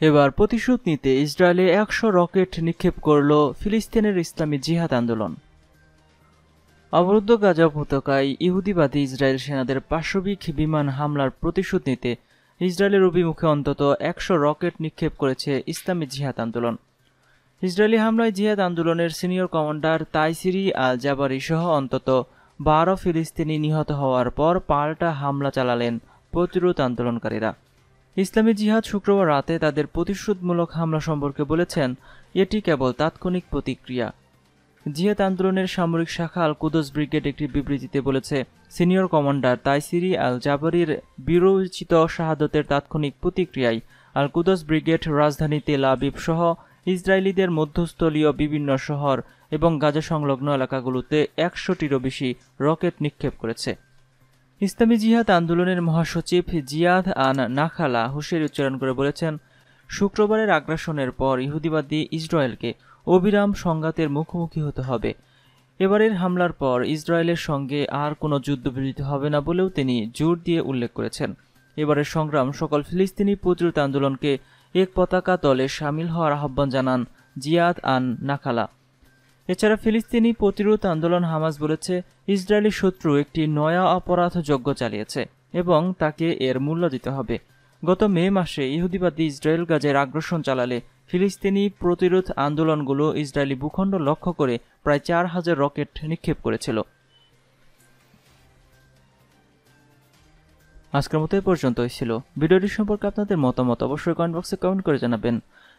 এবার প্রতিশোধ নিতে ইসরায়েলে একশো রকেট নিক্ষেপ করল ফিলিস্তিনের ইসলামী জিহাদ আন্দোলন। অবরুদ্ধ গাজা উপত্যকায় ইহুদিবাদী ইসরায়েল সেনাদের পাশবিক বিমান হামলার প্রতিশোধ নিতে ইসরায়েলের অভিমুখে অন্তত একশো রকেট নিক্ষেপ করেছে ইসলামী জিহাদ আন্দোলন। ইসরায়েলি হামলায় জিহাদ আন্দোলনের সিনিয়র কমান্ডার তাইসিরি আল জাবারি সহ অন্তত বারো ফিলিস্তিনি নিহত হওয়ার পর পাল্টা হামলা চালালেন প্রতিরোধ আন্দোলনকারীরা। ইসলামী জিহাদ শুক্রবার রাতে তাদের প্রতিশোধমূলক হামলা সম্পর্কে বলেছেন, এটি কেবল তাৎক্ষণিক প্রতিক্রিয়া। জিহাদ আন্দোলনের সামরিক শাখা আল কুদস ব্রিগেড একটি বিবৃতিতে বলেছে, সিনিয়র কমান্ডার তাইসিরি আল জাবারির বিরোচিত শাহাদতের তাৎক্ষণিক প্রতিক্রিয়ায় আল কুদস ব্রিগেড, রাজধানী তেল আবিব সহ ইসরায়েলিদের মধ্যস্থলীয় বিভিন্ন শহর এবং গাজা সংলগ্ন এলাকাগুলোতে একশোটিরও বেশি রকেট নিক্ষেপ করেছে। ইসলামী জিহাদ আন্দোলনের মহাসচিব জিয়াদ আন নাখালা হুশের উচ্চারণ করে বলেছেন, শুক্রবারের আগ্রাসনের পর ইহুদিবাদী ইসরায়েলকে অবিরাম সংঘাতের মুখোমুখি হতে হবে। এবারের হামলার পর ইসরায়েলের সঙ্গে আর কোনো যুদ্ধবিরতি হবে না বলেও তিনি জোর দিয়ে উল্লেখ করেছেন। এবারের সংগ্রাম সকল ফিলিস্তিনি প্রতিরোধ আন্দোলনকে এক পতাকা দলে সামিল হওয়ার আহ্বান জানান জিয়াদ আন নাখালা। এছাড়া ফিলিস্তিনি প্রতিরোধ আন্দোলন হামাস বলেছে, ইসরায়েলি শত্রু একটি নয়া অপরাধ যজ্ঞ চালিয়েছে এবং তাকে এর মূল্য দিতে হবে। গত মে মাসে ইহুদিবাদী ইসরায়েল গাজের আগ্রাসন চালালে ফিলিস্তিনি প্রতিরোধ আন্দোলনগুলো ইসরায়েলি ভূখণ্ড লক্ষ্য করে প্রায় চার হাজার রকেট নিক্ষেপ করেছিল। আজকের মতো এ পর্যন্তই ছিল। ভিডিওটি সম্পর্কে আপনাদের মতামত অবশ্যই কমেন্ট বক্সে কমেন্ট করে জানাবেন।